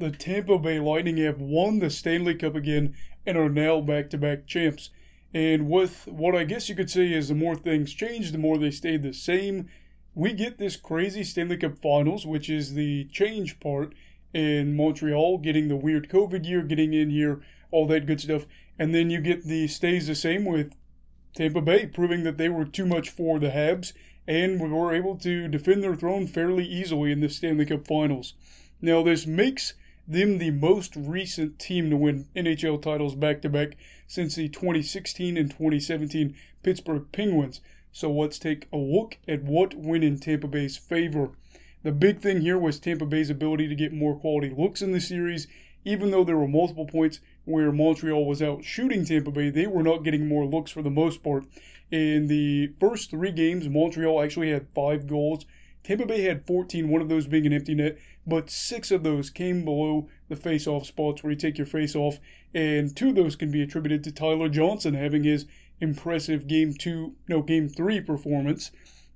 the Tampa Bay Lightning have won the Stanley Cup again and are now back to back champs. And with what I guess you could say is the more things change, the more they stay the same. We get this crazy Stanley Cup finals, which is the change part in Montreal, getting the weird COVID year, getting in here, all that good stuff. And then you get the stays the same with Tampa Bay, proving that they were too much for the Habs and were able to defend their throne fairly easily in the Stanley Cup finals. Now, this makes them the most recent team to win NHL titles back to back since the 2016 and 2017 Pittsburgh Penguins. So let's take a look at what went in Tampa Bay's favor. The big thing here was Tampa Bay's ability to get more quality looks in the series. Even though there were multiple points where Montreal was out shooting Tampa Bay, they were not getting more looks for the most part. In the first three games, Montreal actually had five goals. Tampa Bay had 14, one of those being an empty net, but six of those came below the face-off spots where you take your face off, and two of those can be attributed to Tyler Johnson having his impressive game two, no, game three performance.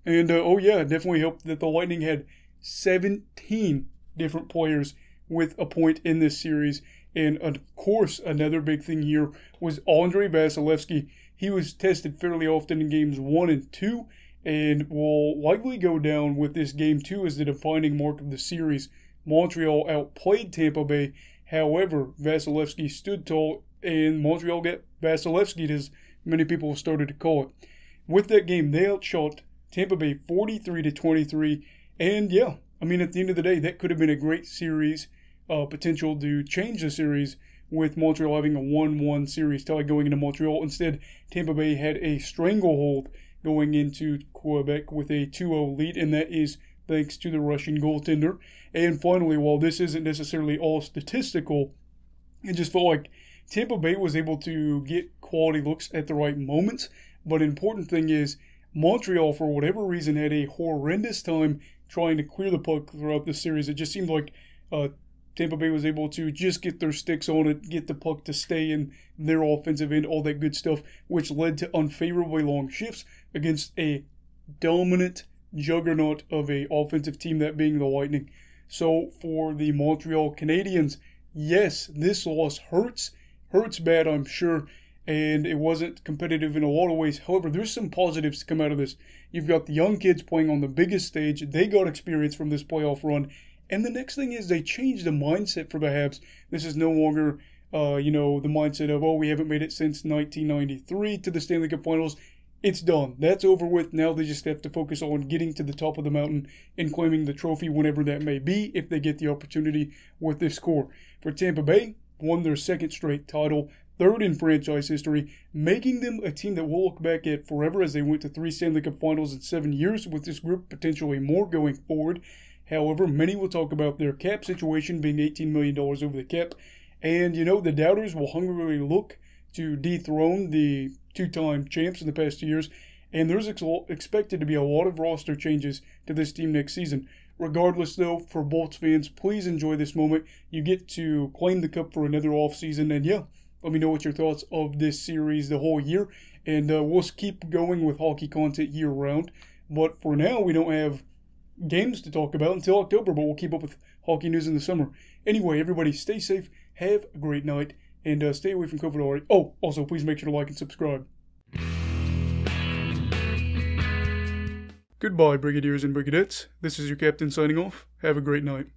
And uh, oh yeah, definitely helped that the Lightning had 17 different players with a point in this series. And of course, another big thing here was Andrei Vasilevskiy. He was tested fairly often in games one and two, and will likely go down with this game too as the defining mark of the series. Montreal outplayed Tampa Bay. However, Vasilevskiy stood tall, and Montreal got Vasilevskiy, as many people have started to call it. With that game, they outshot Tampa Bay 43 to 23 and yeah, I mean, at the end of the day, that could have been a great series uh, potential to change the series with Montreal having a 1 1 series tie going into Montreal. Instead, Tampa Bay had a stranglehold going into Quebec with a 2 0 lead, and that is thanks to the Russian goaltender. And finally, while this isn't necessarily all statistical, it just felt like Tampa Bay was able to get quality looks at the right moments. But important thing is, Montreal, for whatever reason, had a horrendous time trying to clear the puck throughout the series. It just seemed like uh, Tampa Bay was able to just get their sticks on it, get the puck to stay in their offensive end, all that good stuff, which led to unfavorably long shifts against a dominant juggernaut of a offensive team, that being the Lightning. So for the Montreal Canadiens, yes, this loss hurts, hurts bad, I'm sure and it wasn't competitive in a lot of ways. However, there's some positives to come out of this. You've got the young kids playing on the biggest stage. They got experience from this playoff run. And the next thing is they changed the mindset for perhaps This is no longer, uh, you know, the mindset of, oh, we haven't made it since 1993 to the Stanley Cup Finals. It's done. That's over with. Now they just have to focus on getting to the top of the mountain and claiming the trophy whenever that may be if they get the opportunity with this score. For Tampa Bay, won their second straight title third in franchise history, making them a team that we'll look back at forever as they went to three Stanley Cup finals in seven years, with this group potentially more going forward. However, many will talk about their cap situation being $18 million over the cap. And, you know, the doubters will hungrily look to dethrone the two time champs in the past two years. And there's ex- expected to be a lot of roster changes to this team next season. Regardless, though, for Bolts fans, please enjoy this moment. You get to claim the cup for another off season, and yeah, let me know what your thoughts of this series the whole year, and uh, we'll keep going with hockey content year round. But for now, we don't have games to talk about until October, but we'll keep up with hockey news in the summer. Anyway, everybody stay safe, have a great night, and uh, stay away from COVID already. Oh, also, please make sure to like and subscribe. Goodbye, Brigadiers and Brigadettes. This is your captain signing off. Have a great night.